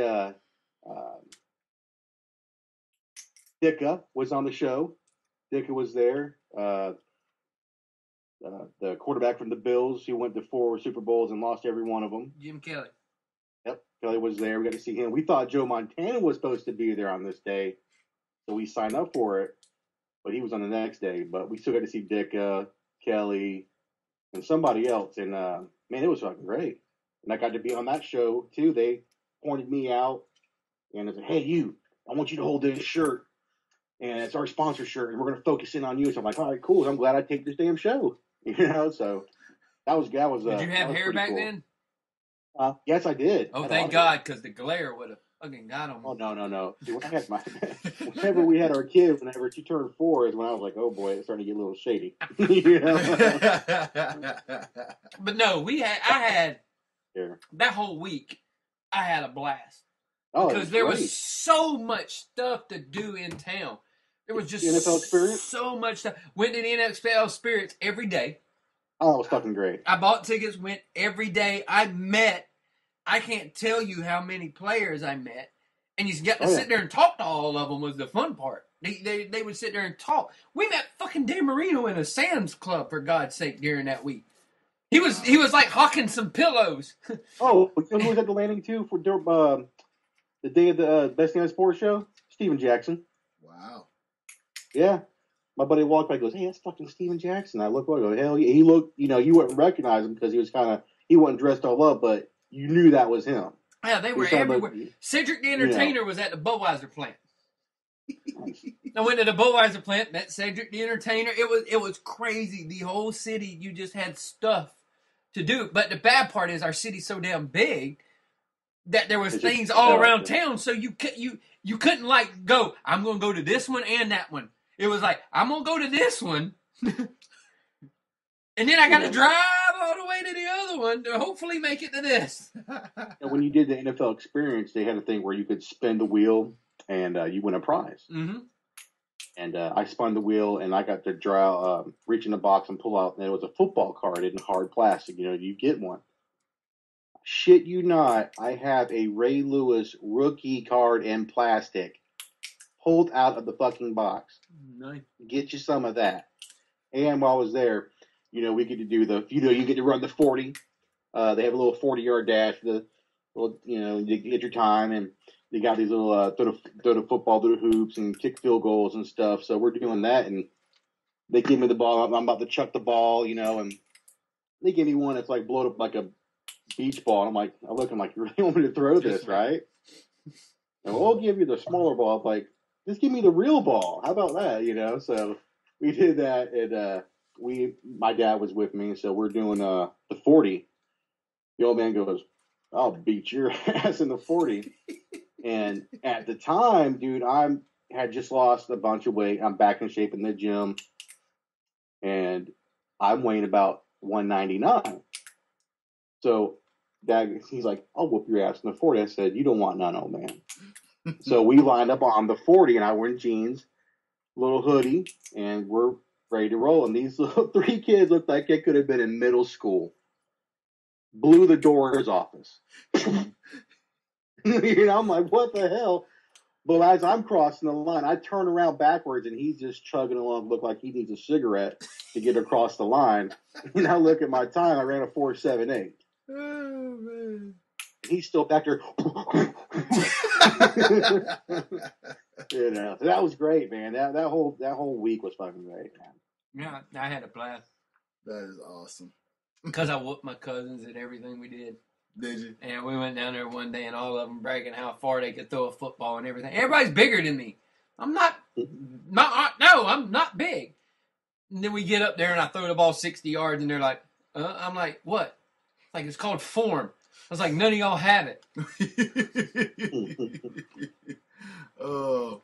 uh, uh, Ditka was on the show. Ditka was there. Uh, uh, the quarterback from the Bills, who went to four Super Bowls and lost every one of them. Jim Kelly. Yep, Kelly was there. We got to see him. We thought Joe Montana was supposed to be there on this day, so we signed up for it, but he was on the next day. But we still got to see Ditka, Kelly, and somebody else. And uh, man, it was fucking great. And I got to be on that show too. They pointed me out and said, "Hey, you, I want you to hold this shirt." And it's our sponsor shirt, and we're going to focus in on you. So I'm like, all right, cool. I'm glad I take this damn show. You know, so that was that was. Uh, Did you have hair back cool. then? Uh, yes, I did. Oh, a thank lot of hair. God, because the glare would have fucking got him. Oh no no no! Dude, when I had my whenever we had our kid, whenever she turned four, is when I was like, oh boy, it's starting to get a little shady. you know? but no, we had. I had Yeah. that whole week. I had a blast Oh, because there great. was so much stuff to do in town. There was just NFL experience? so much stuff. Went to the NFL Spirits every day. oh, it was fucking great. I bought tickets, went every day. I met, I can't tell you how many players I met. And you got to Oh, yeah. sit there and talk to all of them was the fun part. They, they, they would sit there and talk. We met fucking Dan Marino in a Sam's Club, for God's sake, during that week. He was he was like hawking some pillows. Oh, you know who was at the landing too for um, the day of the uh, Best Damn Sports Show? Steven Jackson. Wow. Yeah. My buddy walked by, goes, "Hey, that's fucking Steven Jackson." I look, I go, "Hell yeah!" He looked, you know, you wouldn't recognize him because he was kind of he wasn't dressed all up, but you knew that was him. Yeah, they were was talking about- everywhere. Cedric the Entertainer was at the Budweiser plant. I went to the Budweiser plant, met Cedric the Entertainer. It was it was crazy. The whole city, you just had stuff to do. But the bad part is our city's so damn big that there was It's just- things all around town. So you cou- you you couldn't like go. I'm gonna go to this one and that one. It was like I'm gonna go to this one, and then I got to drive all the way to the other one to hopefully make it to this. And when you did the NFL experience, they had a thing where you could spin the wheel and uh, you win a prize. hmm And uh, I spun the wheel and I got to draw, um, reach in the box and pull out, and it was a football card in hard plastic. You know, you get one. Shit you not, I have a Ray Lewis rookie card in plastic pulled out of the fucking box. Nice. Get you some of that. And while I was there, you know, we get to do the, you know, you get to run the 40. Uh, they have a little 40 yard dash, the little, you know, you get your time and they got these little, uh, throw the, throw the football through the hoops and kick field goals and stuff. So we're doing that and they give me the ball. I'm about to chuck the ball, you know, and they give me one that's like blown up like a beach ball. And I'm like, I look, I'm like, you really want me to throw this, right? And we'll give you the smaller ball. I'm like, just give me the real ball. How about that? You know, so we did that, and uh, we, my dad was with me, so we're doing uh the forty. The old man goes, "I'll beat your ass in the 40. And at the time, dude, I'm had just lost a bunch of weight. I'm back in shape in the gym, and I'm weighing about 199. So dad, he's like, "I'll whoop your ass in the 40." I said, "You don't want none, old man." so we lined up on the 40, and I wearing jeans, little hoodie, and we're ready to roll. And these little three kids looked like they could have been in middle school. Blew the door of his office. you know, I'm like, what the hell? But as I'm crossing the line, I turn around backwards, and he's just chugging along, look like he needs a cigarette to get across the line. And I look at my time; I ran a four seven eight. Oh, man. He's still back there. you know, that was great, man. That that whole that whole week was fucking great, man. Yeah, I had a blast that is awesome. because I whooped my cousins at everything we did. Did you? And we went down there one day, and all of them bragging how far they could throw a football and everything. Everybody's bigger than me. I'm not. not no, I'm not big. And then we get up there, and I throw the ball 60 yards, and they're like, uh, "I'm like, what? Like it's called form." I was like, "None of y'all have it." oh,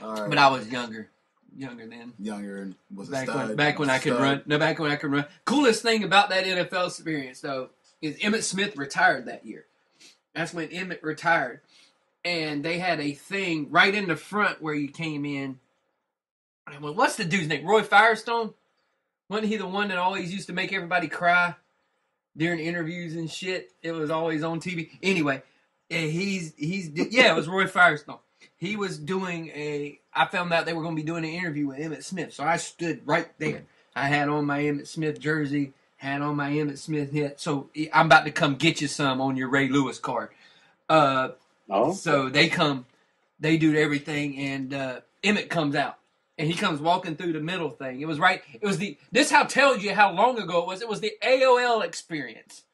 all right. But I was younger, younger then. younger and was a Back when, back when I could run. No, back when I could run. Coolest thing about that NFL experience, though, is Emmitt Smith retired that year. That's when Emmitt retired, and they had a thing right in the front where you came in. Well, what's the dude's name? Roy Firestone. Wasn't he the one that always used to make everybody cry during interviews and shit? It was always on TV. Anyway, he's he's yeah, it was Roy Firestone. He was doing a. I found out they were going to be doing an interview with Emmitt Smith, so I stood right there. I had on my Emmitt Smith jersey, had on my Emmitt Smith hit. So I'm about to come get you some on your Ray Lewis card. Uh, Oh, so they come, they do everything, and uh, Emmitt comes out, and he comes walking through the middle thing. It was right. It was the. This how tells you how long ago it was. It was the AOL experience,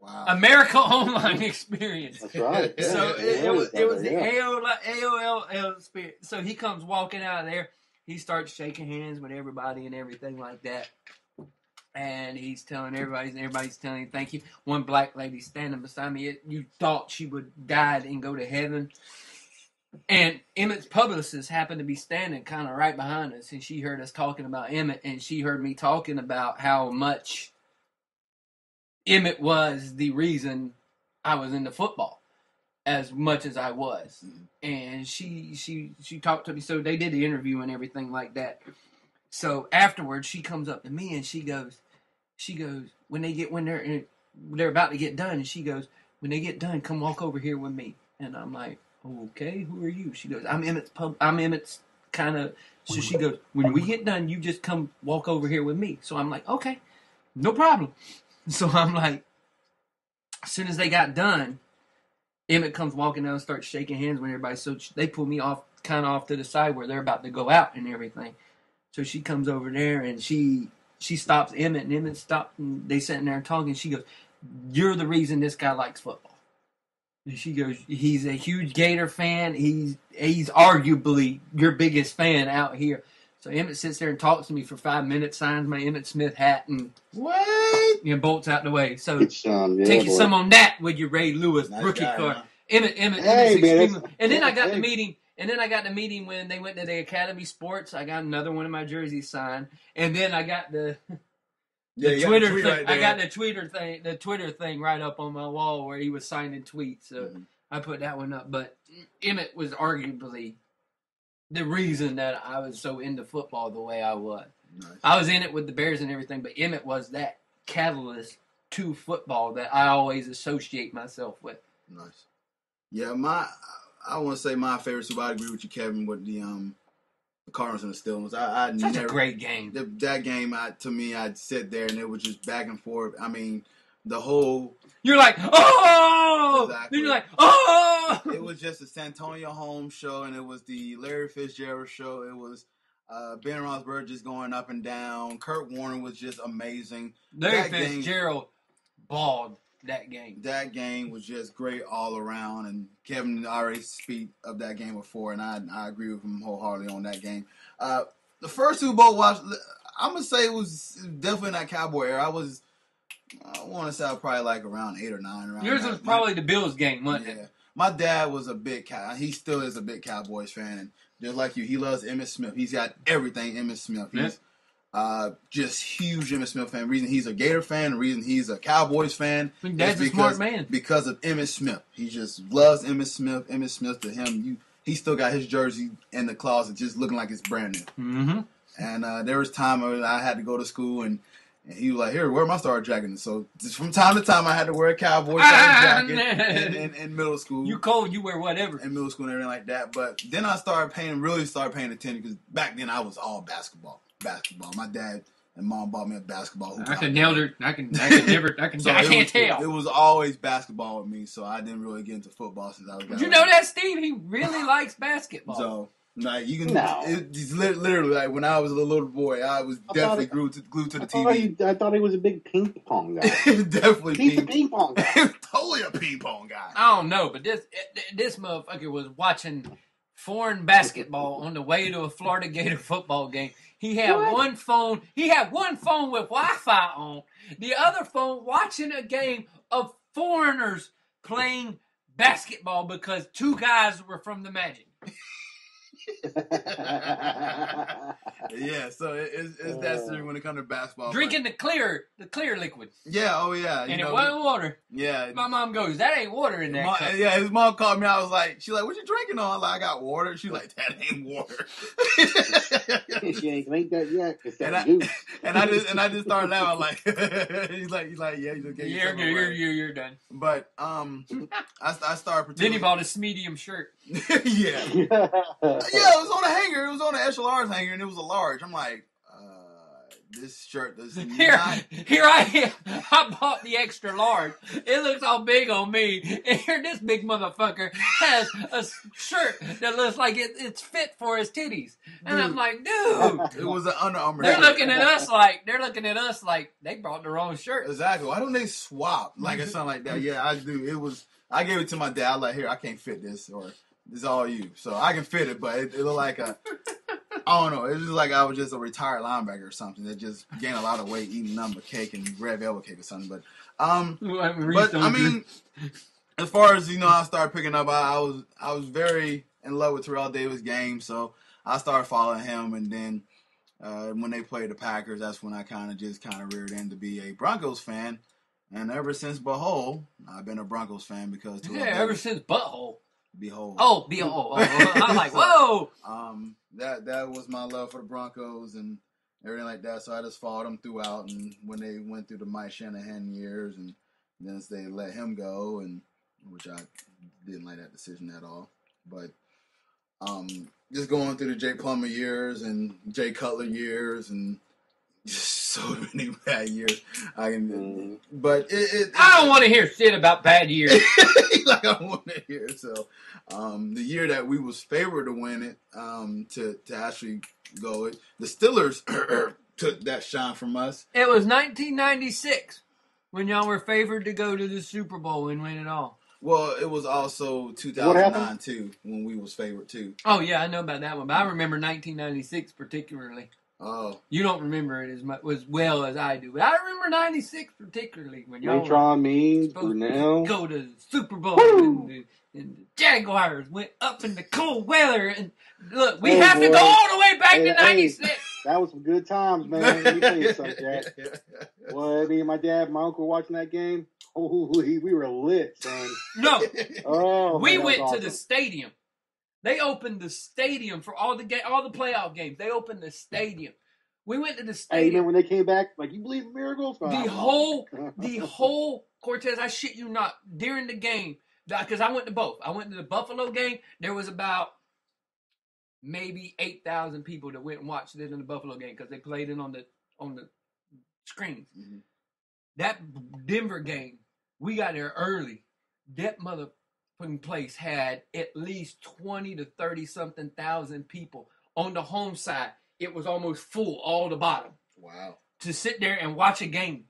Wow. America Online experience. that's right. Yeah, So yeah, it, it was it was the yeah. AOL, AOL experience. So he comes walking out of there. He starts shaking hands with everybody and everything like that. And he's telling everybody, and everybody's telling him thank you. One black lady standing beside me, it, you thought she would die and go to heaven. And Emmitt's publicist happened to be standing kind of right behind us, and she heard us talking about Emmitt, and she heard me talking about how much Emmitt was the reason I was into football as much as I was. Mhm. And she she she talked to me. So they did the interview and everything like that. So afterwards, she comes up to me and she goes, she goes when they get when they're in, they're about to get done, and she goes when they get done, come walk over here with me. And I'm like, okay, who are you? She goes, I'm Emmitt's pub. I'm Emmitt's kind of. So she goes, when we get done, you just come walk over here with me. So I'm like, okay, no problem. So I'm like, as soon as they got done, Emmitt comes walking down and starts shaking hands with everybody. So they pull me off, kind of off to the side where they're about to go out and everything. So she comes over there and she she stops Emmitt and Emmitt stopped and they sitting there talking. She goes, "You're the reason this guy likes football." And she goes, "He's a huge Gator fan. He's he's arguably your biggest fan out here." So Emmitt sits there and talks to me for five minutes, signs my Emmitt Smith hat, and What? you know, bolts out the way. So Get some, yeah, take you boy. some on that with your Ray Lewis Nice rookie guy, card. huh? Emmitt, Emmitt, Hey, Emmitt's man, extremely- and then I got the hey. meeting, and then I got the meeting when they went to the Academy Sports. I got another one of my jerseys signed, and then I got the, Yeah, the got Twitter tweet thing. right I got the Twitter thing, the Twitter thing right up on my wall where he was signing tweets. So Mhm. I put that one up. But Emmitt was arguably the reason that I was so into football the way I was. Nice. I was in it with the Bears and everything, but Emmitt was that catalyst to football that I always associate myself with. Nice. Yeah, my I want to say my favorite. So I agree with you, Kevin, with the um the Cardinals and the Steelers. I, I Such never a great game. the, that game. I to me, I'd sit there and it was just back and forth. I mean, the whole You're like, oh! Exactly. Then you're like, oh! it was just the Santonio Holmes show, and it was the Larry Fitzgerald show. It was uh, Ben Roethlisberger just going up and down. Kurt Warner was just amazing. Larry that game- Fitzgerald balled that game. That game was just great all around, and Kevin already speak of that game before, and I I agree with him wholeheartedly on that game. Uh, the first Super Bowl watch, I'm gonna say it was definitely in that Cowboy era. I was, I want to say I was probably like around eight or nine. Around Yours that. was probably the Bills game, wasn't yeah. it? My dad was a big cow. He still is a big Cowboys fan, and just like you, he loves Emmitt Smith. He's got everything Emmitt Smith. He's uh, just huge Emmitt Smith fan. Reason he's a Gator fan. The reason he's a Cowboys fan. I mean, Dad's a smart because- man. because of Emmitt Smith. He just loves Emmitt Smith. Emmitt Smith to him, you he still got his jersey in the closet, just looking like it's brand new. Mm-hmm. And uh, there was time when I had to go to school, and, and he was like, "Here, wear my star jacket." So just from time to time, I had to wear a cowboy star Ah, jacket in, in, in middle school. You cold, you wear whatever. in middle school and everything like that. But then I started paying, really started paying attention because back then I was all basketball. Basketball. My dad and mom bought me a basketball hoop. I can nail her. I can. I can never. I can. So I it can't was, tell. It was always basketball with me, so I didn't really get into football since I was. Did you know that, Steve? He really likes basketball. So like you can, No. it's lit- literally like when I was a little boy, I was I definitely glued to, glued to the I thought, he, TV. I thought he was a big ping pong guy. definitely He's a ping, ping pong guy. totally a ping pong guy. I don't know, but this this motherfucker was watching foreign basketball on the way to a Florida Gator football game. He had What? one phone. He had one phone with Wi-Fi on. The other phone watching a game of foreigners playing basketball because two guys were from the Magic. yeah, so it, it's, it's that Uh, serious when it comes to basketball. Drinking the clear, the clear liquid, yeah, oh yeah, you and it wasn't water. yeah. My mom goes, "That ain't water in there." Mom- yeah, his mom called me. I was like, she's like, "What you drinking on?" Like, I got water. She's like, "That ain't water." she ain't ain't that yet. It's that and I juice. and I just and I just started laughing. Like he's like he's like, "Yeah, you just gave You're, you're, you're, away." you're, you're done. But um, I I started. Then he bought a medium shirt. yeah. Yeah, it was on a hanger. It was on an large hanger, and it was a large. I'm like, uh, this shirt does Here, not. here I am. I bought the extra large. It looks all big on me. And here this big motherfucker has a shirt that looks like it, it's fit for his titties. And I'm like, dude. It was an Under Armour. They're looking at us like they're looking at us like they brought the wrong shirt. Exactly. Why don't they swap like or something like that? Yeah, I do. It was. I gave it to my dad. I was like, here, I can't fit this, or is all you. So I can fit it, but it, it looked like a. I don't know. It was just like I was just a retired linebacker or something that just gained a lot of weight eating number cake and red velvet cake or something. But um, but I mean, as far as you know, I started picking up. I, I was I was very in love with Terrell Davis' game, so I started following him. And then uh, when they played the Packers, that's when I kind of just kind of reared in to be a Broncos fan. And ever since Behold, I've been a Broncos fan because yeah, ever since butthole. Behold. Oh, be oh, oh, oh. I'm like, whoa. Um, that that was my love for the Broncos and everything like that. So I just followed them throughout. And when they went through the Mike Shanahan years, and then they let him go, and which I didn't like that decision at all. But um, just going through the Jake Plummer years and Jay Cutler years, and so many bad years. I can, Mhm. but it. it I don't want to hear shit about bad years. like I want to hear. So, um, the year that we was favored to win it, um, to to actually go it, the Steelers took that shine from us. It was 1996 when y'all were favored to go to the Super Bowl and win it all. Well, it was also 2009 too when we was favored too. Oh yeah, I know about that one, but I remember 1996 particularly. Oh, You don't remember it as much as well as I do, but I remember '96 particularly when y'all were Matron means to Brunell. go to the Super Bowl and the, and the Jaguars went up in the cold weather. And look, we Oh, have to go all the way back Hey, to hey. '96. That was some good times, man. Let me tell you something, Jack. Well, me and my dad, and my uncle watching that game. Holy, we were lit, son. No, Oh, we man, went was to the stadium. They opened the stadium for all the ga- all the playoff games. They opened the stadium. We went to the Hey, stadium. remember when they came back? Like, you believe in miracles? the whole the whole Cortez, I shit you not, during the game, because I went to both. I went to the Buffalo game. There was about maybe eight thousand people that went and watched it in the Buffalo game because they played it on the on the screens. Mhm. That Denver game, we got there early. That motherfucking place had at least twenty to thirty something thousand people on the home side. It was almost full all the bottom Wow. to sit there and watch a game.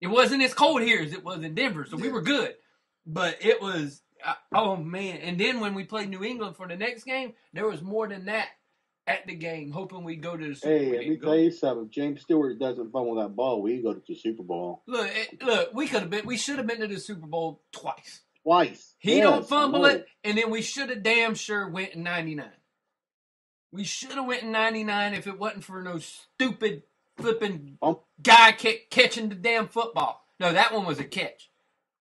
It wasn't as cold here as it was in Denver, so we were good. But it was, uh, oh man! And then when we played New England for the next game, there was more than that at the game, hoping we'd go to the Super Bowl. Hey, Bowl. We let me go. tell you something. If James Stewart doesn't fumble that ball, we go to the Super Bowl Look, it, look, we could have been, we should have been to the Super Bowl twice. Twice. He Yes, don't fumble know. it, and then we should have damn sure went in '99. We should have went in '99 if it wasn't for no stupid flipping Bump. guy ca- catching the damn football. No, that one was a catch.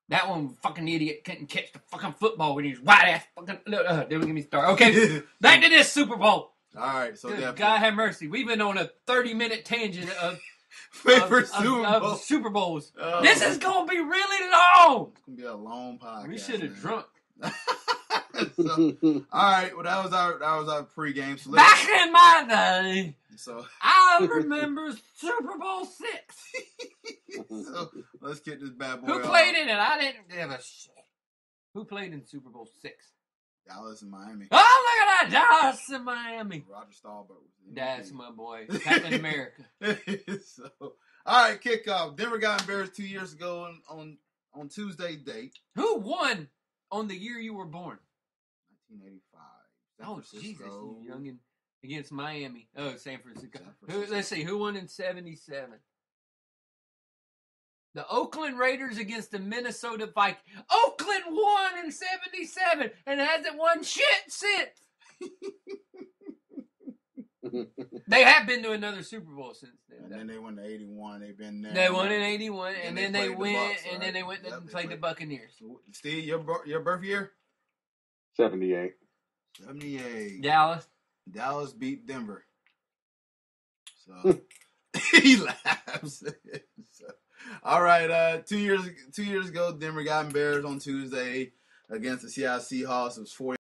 That one fucking idiot couldn't catch the fucking football when he was white ass fucking. Look, uh, don't get me started. Okay, back to this Super Bowl. All right. So Good. God have mercy. We've been on a 30 minute tangent of, of, favorite of- Super of Bowl. Super Bowls. Oh. This is gonna be really long. It's gonna be a long podcast. We should have drunk. so, all right. Well, that was our that was our pregame. So Back in my day, so, I remember Super Bowl six. so let's get this bad boy. Who off. played in it? I didn't give a shit. Who played in Super Bowl six? Dallas and Miami. Oh, look at that, Dallas in Miami. Roger Staubach was That's my boy, Captain America. so, all right, kickoff. Denver got embarrassed two years ago on on, on Tuesday date, Who won on the year you were born? 1985. San Oh, Francisco. Jesus, you youngin. Against Miami. Oh, San Francisco. San Who, Francisco. let's see, who won in 77? The Oakland Raiders against the Minnesota Vikings. Oakland won in 77 and hasn't won shit since. They have been to another Super Bowl since then. And then they went to 81. They've been there. They won in '81, and, And then they they played the went, Bucks, and then they went Yep, and they played the Buccaneers. Steve, your your birth year? 78. 78. Dallas. Dallas beat Denver. So he laughs. So, all right, uh, two years two years ago, Denver got embarrassed on Tuesday against the Seattle Seahawks. It was 40